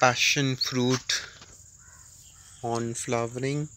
passion fruit on flowering.